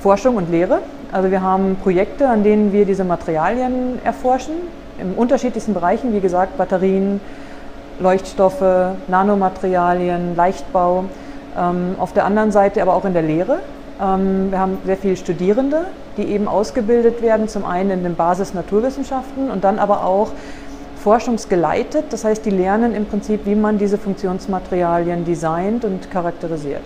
Forschung und Lehre. Also wir haben Projekte, an denen wir diese Materialien erforschen, in unterschiedlichsten Bereichen, wie gesagt, Batterien, Leuchtstoffe, Nanomaterialien, Leichtbau. Ähm, auf der anderen Seite aber auch in der Lehre. Ähm, wir haben sehr viele Studierende, die eben ausgebildet werden, zum einen in den Basis-Naturwissenschaften und dann aber auch forschungsgeleitet. Das heißt, die lernen im Prinzip, wie man diese Funktionsmaterialien designt und charakterisiert.